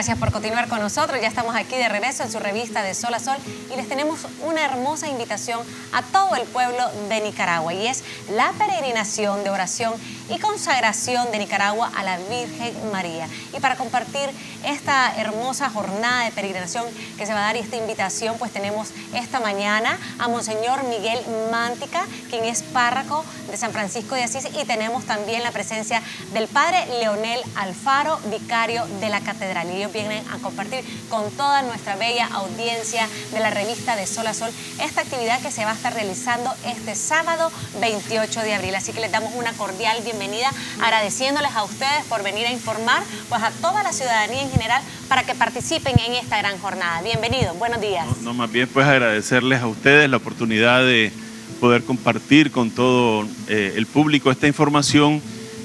Gracias por continuar con nosotros. Ya estamos aquí de regreso en su revista de Sol a Sol y les tenemos una hermosa invitación a todo el pueblo de Nicaragua y es la peregrinación de oración y consagración de Nicaragua a la Virgen María. Y para compartir esta hermosa jornada de peregrinación que se va a dar y esta invitación, pues tenemos esta mañana a Monseñor Miguel Mántica, quien es párroco de San Francisco de Asís y tenemos también la presencia del Padre Leonel Alfaro, vicario de la Catedral. Vienen a compartir con toda nuestra bella audiencia de la revista de Sol a Sol esta actividad que se va a estar realizando este sábado 28 de abril. Así que les damos una cordial bienvenida, agradeciéndoles a ustedes por venir a informar pues a toda la ciudadanía en general para que participen en esta gran jornada. Bienvenidos, buenos días. No, más bien pues agradecerles a ustedes la oportunidad de poder compartir con todo eh, el público esta información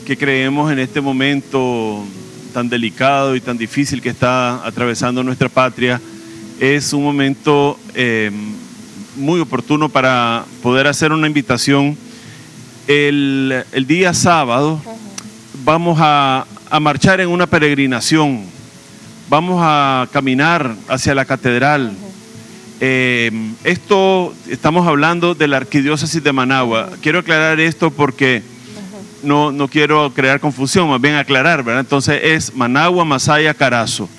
que creemos en este momento tan delicado y tan difícil que está atravesando nuestra patria, es un momento eh, muy oportuno para poder hacer una invitación. El, día sábado vamos a, marchar en una peregrinación, vamos a caminar hacia la catedral. Eh, esto estamos hablando de la arquidiócesis de Managua. Quiero aclarar esto porque no, no quiero crear confusión, más bien aclarar, ¿verdad? Entonces es Managua, Masaya, Carazo.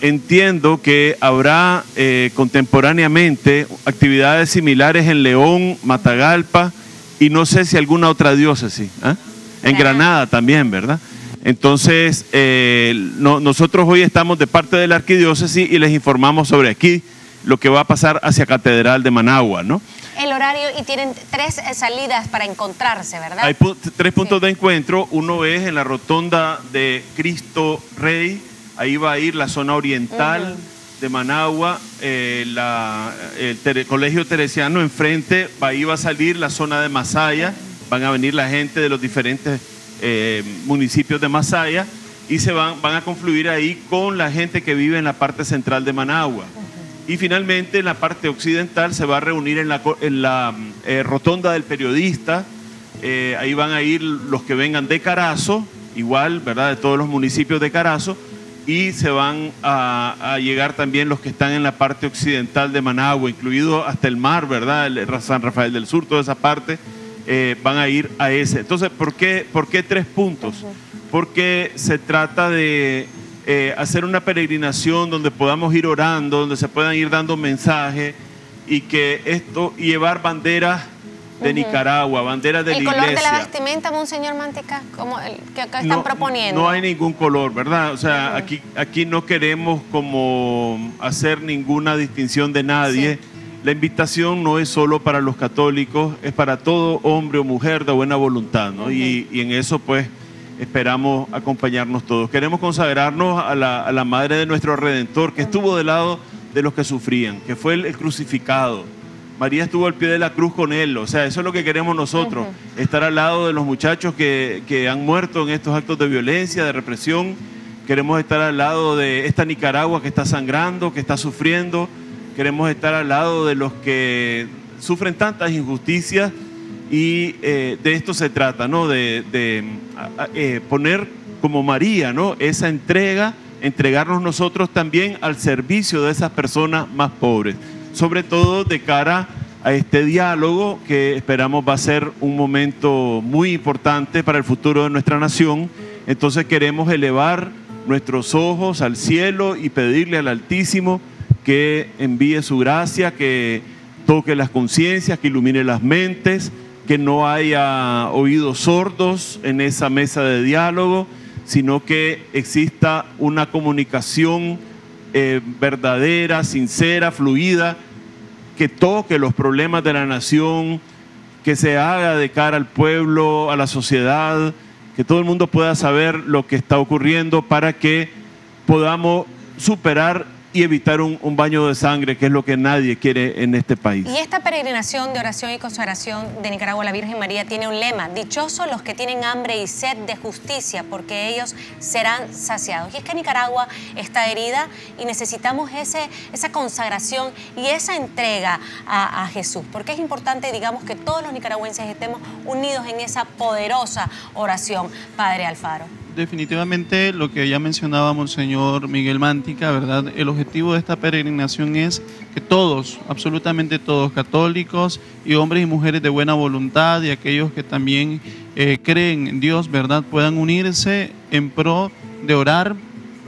Entiendo que habrá eh, contemporáneamente actividades similares en León, Matagalpa y no sé si alguna otra diócesis. ¿ah? En Granada también, ¿verdad? Entonces, eh, nosotros hoy estamos de parte de la arquidiócesis y les informamos sobre aquí lo que va a pasar hacia Catedral de Managua, ¿no? El horario y tienen tres salidas para encontrarse, ¿verdad? Hay tres puntos de encuentro. Uno es en la rotonda de Cristo Rey. Ahí va a ir la zona oriental de Managua, eh, el Colegio Teresiano enfrente. Ahí va a salir la zona de Masaya. Van a venir la gente de los diferentes eh, municipios de Masaya y se van, van a confluir ahí con la gente que vive en la parte central de Managua. Y finalmente en la parte occidental se va a reunir en la, en la eh, rotonda del periodista. Eh, ahí van a ir los que vengan de Carazo, igual, ¿verdad? De todos los municipios de Carazo. Y se van a, llegar también los que están en la parte occidental de Managua, incluido hasta el mar, ¿verdad? San Rafael del Sur, toda esa parte, eh, van a ir a ese. Entonces, ¿por qué, por qué tres puntos? Porque se trata de eh, hacer una peregrinación donde podamos ir orando, donde se puedan ir dando mensajes y que esto, llevar banderas de Nicaragua, banderas de la iglesia. ¿El color de la vestimenta, Monseñor Mantica, como el que acá están proponiendo? No hay ningún color, ¿verdad? O sea, aquí, aquí no queremos como hacer ninguna distinción de nadie. La invitación no es solo para los católicos, es para todo hombre o mujer de buena voluntad, ¿no? y, y en eso pues esperamos acompañarnos todos. Queremos consagrarnos a la, Madre de nuestro Redentor, que estuvo del lado de los que sufrían, que fue el, crucificado. María estuvo al pie de la cruz con él, o sea, eso es lo que queremos nosotros, estar al lado de los muchachos que, que han muerto en estos actos de violencia, de represión. Queremos estar al lado de esta Nicaragua que está sangrando, que está sufriendo. Queremos estar al lado de los que sufren tantas injusticias y eh, de esto se trata, ¿no? De, eh, poner como María, ¿no? Esa entrega, entregarnos nosotros también al servicio de esas personas más pobres, sobre todo de cara a este diálogo que esperamos va a ser un momento muy importante para el futuro de nuestra nación. Entonces queremos elevar nuestros ojos al cielo y pedirle al Altísimo que envíe su gracia, que toque las conciencias, que ilumine las mentes, que no haya oídos sordos en esa mesa de diálogo, sino que exista una comunicación eh, verdadera, sincera, fluida, que toque los problemas de la nación, que se haga de cara al pueblo, a la sociedad, que todo el mundo pueda saber lo que está ocurriendo para que podamos superar y evitar un, baño de sangre, que es lo que nadie quiere en este país. Y esta peregrinación de oración y consagración de Nicaragua a la Virgen María tiene un lema, dichosos los que tienen hambre y sed de justicia, porque ellos serán saciados. Y es que Nicaragua está herida y necesitamos esa consagración y esa entrega a, a Jesús, porque es importante, digamos, que todos los nicaragüenses estemos unidos en esa poderosa oración, Padre Alfaro. Definitivamente lo que ya mencionaba Monseñor Miguel Mántica, ¿verdad? El objetivo de esta peregrinación es que todos, absolutamente todos, católicos y hombres y mujeres de buena voluntad y aquellos que también eh, creen en Dios, ¿verdad?, puedan unirse en pro de orar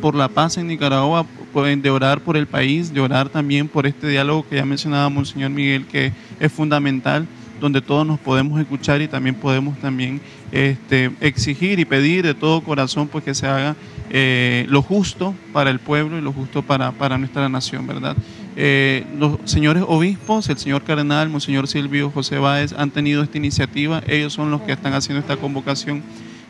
por la paz en Nicaragua, de orar por el país, de orar también por este diálogo que ya mencionaba Monseñor Miguel, que es fundamental donde todos nos podemos escuchar y también podemos también este, exigir y pedir de todo corazón pues que se haga eh, lo justo para el pueblo y lo justo para, para nuestra nación, ¿verdad? Eh, los señores obispos, el señor cardenal, el monseñor Silvio José Báez han tenido esta iniciativa, ellos son los que están haciendo esta convocación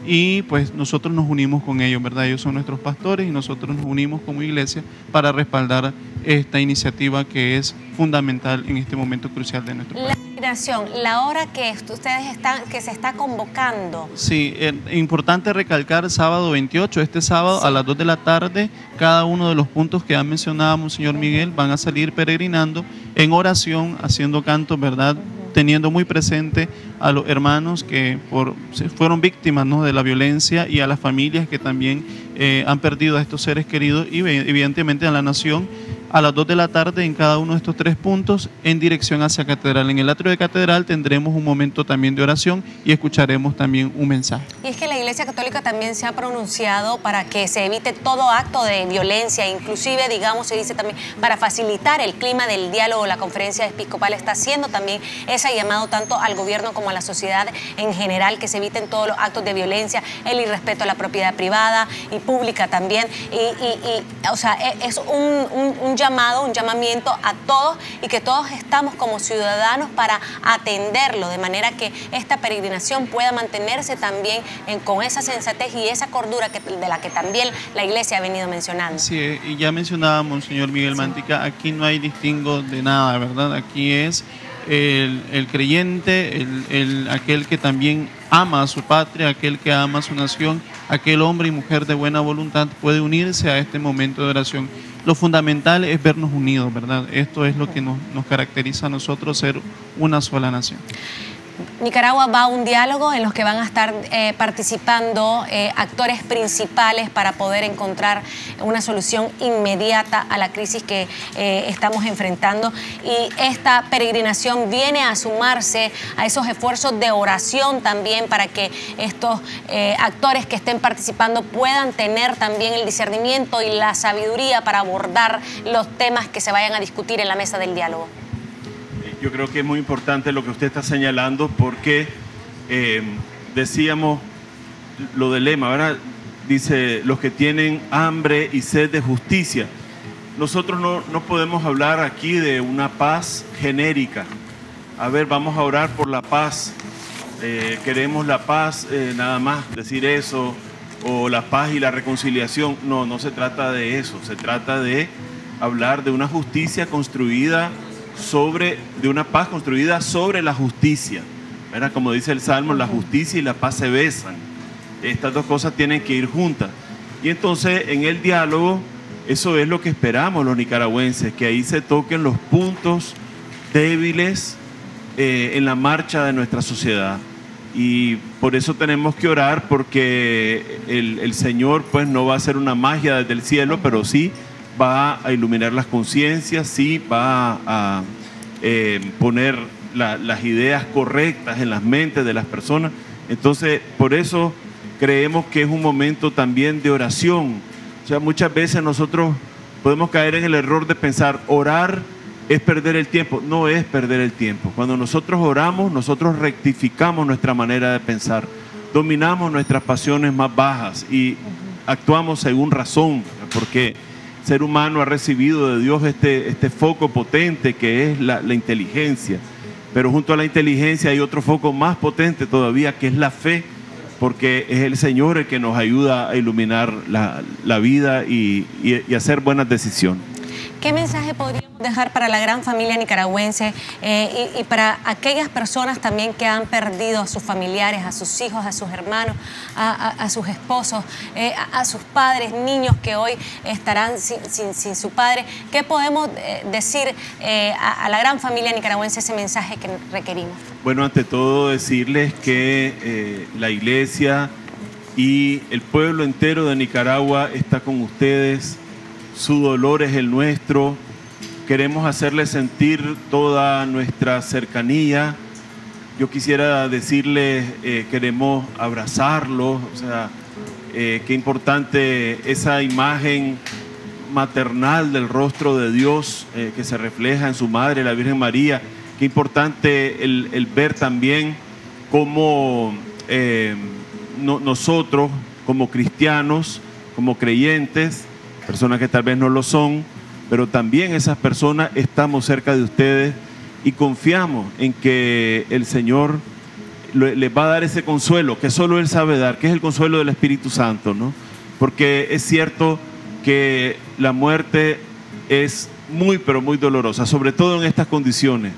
y pues nosotros nos unimos con ellos, ¿verdad? Ellos son nuestros pastores y nosotros nos unimos como iglesia para respaldar esta iniciativa que es fundamental en este momento crucial de nuestro país. La la hora que ustedes están, que se está convocando. Sí, es eh, importante recalcar sábado 28, este sábado a las 2 de la tarde, cada uno de los puntos que ha mencionado señor Miguel van a salir peregrinando en oración, haciendo cantos, ¿verdad? Teniendo muy presente a los hermanos que por, fueron víctimas ¿no? de la violencia y a las familias que también eh, han perdido a estos seres queridos y evidentemente a la nación a las 2 de la tarde en cada uno de estos tres puntos en dirección hacia Catedral. En el atrio de Catedral tendremos un momento también de oración y escucharemos también un mensaje. Y es que la Iglesia Católica también se ha pronunciado para que se evite todo acto de violencia, inclusive, digamos, se dice también, para facilitar el clima del diálogo, la conferencia episcopal está haciendo también ese llamado tanto al gobierno como a la sociedad en general, que se eviten todos los actos de violencia, el irrespeto a la propiedad privada y pública también. Y, o sea, e, es un llamado, un llamamiento a todos y que todos estamos como ciudadanos para atenderlo, de manera que esta peregrinación pueda mantenerse también con esa sensatez y esa cordura que, de la que también la iglesia ha venido mencionando. Sí, y ya mencionábamos, señor Miguel Mántica, aquí no hay distingo de nada, ¿verdad? Aquí es el, creyente, el, aquel que también ama a su patria, aquel que ama a su nación, aquel hombre y mujer de buena voluntad puede unirse a este momento de oración lo fundamental es vernos unidos, ¿verdad? Esto es lo que nos, caracteriza a nosotros, ser una sola nación. Nicaragua va a un diálogo en los que van a estar eh, participando eh, actores principales para poder encontrar una solución inmediata a la crisis que eh, estamos enfrentando. Y esta peregrinación viene a sumarse a esos esfuerzos de oración también para que estos actores que estén participando puedan tener también el discernimiento y la sabiduría para abordar los temas que se vayan a discutir en la mesa del diálogo yo creo que es muy importante lo que usted está señalando porque eh, decíamos lo del lema, ¿verdad? Dice, los que tienen hambre y sed de justicia. Nosotros no, no podemos hablar aquí de una paz genérica. A ver, vamos a orar por la paz. Eh, queremos la paz, eh, nada más decir eso, o la paz y la reconciliación. No, no se trata de eso. Se trata de hablar de una justicia construida sobre, de una paz construida sobre la justicia. ¿verdad? Como dice el Salmo, la justicia y la paz se besan. Estas dos cosas tienen que ir juntas. Y entonces en el diálogo, eso es lo que esperamos los nicaragüenses, que ahí se toquen los puntos débiles eh, en la marcha de nuestra sociedad. Y por eso tenemos que orar, porque el, Señor pues no va a hacer una magia desde el cielo, pero sí va a iluminar las conciencias, sí va a eh, poner las ideas correctas en las mentes de las personas. Entonces, por eso creemos que es un momento también de oración. O sea, muchas veces nosotros podemos caer en el error de pensar, orar es perder el tiempo. No es perder el tiempo. Cuando nosotros oramos, nosotros rectificamos nuestra manera de pensar, dominamos nuestras pasiones más bajas y actuamos según razón, porque ser humano ha recibido de Dios este, este foco potente que es la, inteligencia. Pero junto a la inteligencia hay otro foco más potente todavía que es la fe, porque es el Señor el que nos ayuda a iluminar la, vida y, y hacer buenas decisiones. ¿Qué mensaje podríamos dejar para la gran familia nicaragüense eh, y, para aquellas personas también que han perdido a sus familiares, a sus hijos, a sus hermanos, a, sus esposos, eh, a, sus padres, niños que hoy estarán sin, su padre? ¿Qué podemos eh, decir a, la gran familia nicaragüense ese mensaje que requerimos? Bueno, ante todo decirles que la iglesia y el pueblo entero de Nicaragua está con ustedes. Su dolor es el nuestro. Queremos hacerles sentir toda nuestra cercanía. Yo quisiera decirles, eh, queremos abrazarlos, o sea, eh, qué importante esa imagen maternal del rostro de Dios eh, que se refleja en su madre, la Virgen María. Qué importante el, ver también cómo nosotros, como cristianos, como creyentes, personas que tal vez no lo son, pero también esas personas estamos cerca de ustedes y confiamos en que el Señor les va a dar ese consuelo que solo Él sabe dar, que es el consuelo del Espíritu Santo, ¿no? Porque es cierto que la muerte es muy, pero muy dolorosa, sobre todo en estas condiciones.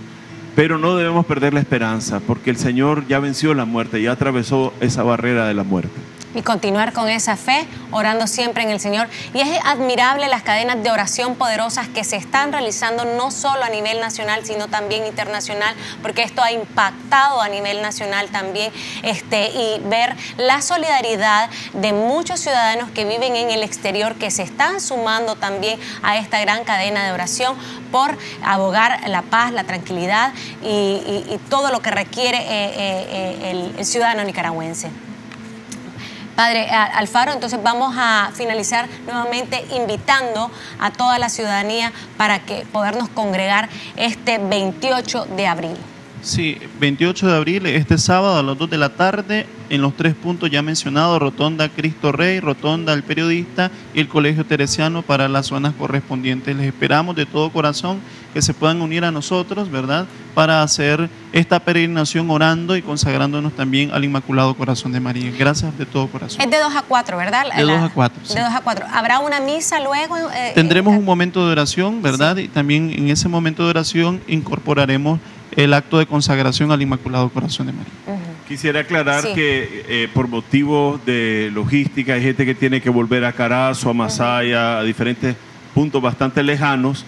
Pero no debemos perder la esperanza, porque el Señor ya venció la muerte, ya atravesó esa barrera de la muerte y continuar con esa fe, orando siempre en el Señor. Y es admirable las cadenas de oración poderosas que se están realizando no solo a nivel nacional, sino también internacional, porque esto ha impactado a nivel nacional también, este, y ver la solidaridad de muchos ciudadanos que viven en el exterior, que se están sumando también a esta gran cadena de oración por abogar la paz, la tranquilidad y, todo lo que requiere eh, eh, eh, el ciudadano nicaragüense. Padre Alfaro, entonces vamos a finalizar nuevamente invitando a toda la ciudadanía para que podernos congregar este 28 de abril. Sí, 28 de abril, este sábado a las 2 de la tarde, en los tres puntos ya mencionados, Rotonda Cristo Rey, Rotonda El Periodista y el Colegio Teresiano para las zonas correspondientes. Les esperamos de todo corazón que se puedan unir a nosotros, ¿verdad? Para hacer esta peregrinación orando y consagrándonos también al Inmaculado Corazón de María. Gracias de todo corazón. Es de 2 a 4, ¿verdad? De 2 a 4. De 2 a 4. ¿Habrá una misa luego? Eh, Tendremos un momento de oración, ¿verdad? Y también en ese momento de oración incorporaremos el acto de consagración al Inmaculado Corazón de María. Quisiera aclarar que eh, por motivos de logística hay gente que tiene que volver a Carazo, a Masaya, a diferentes puntos bastante lejanos.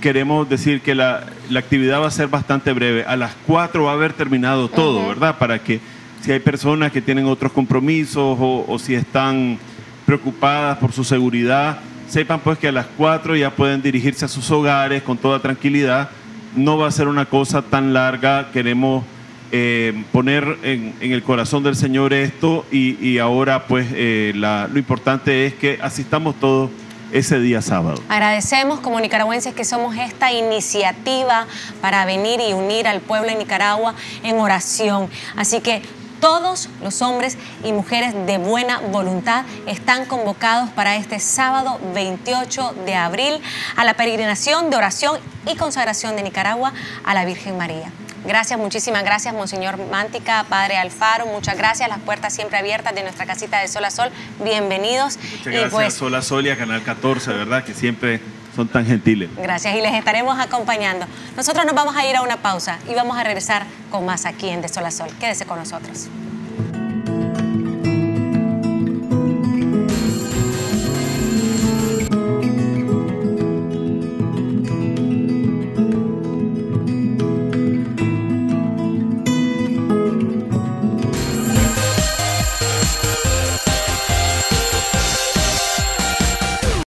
Queremos decir que la, actividad va a ser bastante breve. A las 4 va a haber terminado todo, ¿verdad? Para que si hay personas que tienen otros compromisos o, o si están preocupadas por su seguridad, sepan pues que a las 4 ya pueden dirigirse a sus hogares con toda tranquilidad no va a ser una cosa tan larga, queremos eh, poner en, el corazón del Señor esto y, ahora pues eh, lo importante es que asistamos todos ese día sábado. Agradecemos como nicaragüenses que somos esta iniciativa para venir y unir al pueblo de Nicaragua en oración. Así que todos los hombres y mujeres de buena voluntad están convocados para este sábado 28 de abril a la peregrinación de oración y consagración de Nicaragua a la Virgen María. Gracias, muchísimas gracias, Monseñor Mántica, Padre Alfaro, muchas gracias. Las puertas siempre abiertas de nuestra casita de Sol a Sol. Bienvenidos. Muchas gracias pues, a Sol a Sol y a Canal 14, ¿verdad? Que siempre son tan gentiles. Gracias y les estaremos acompañando. Nosotros nos vamos a ir a una pausa y vamos a regresar con más aquí en De Sol a Sol. Quédese con nosotros.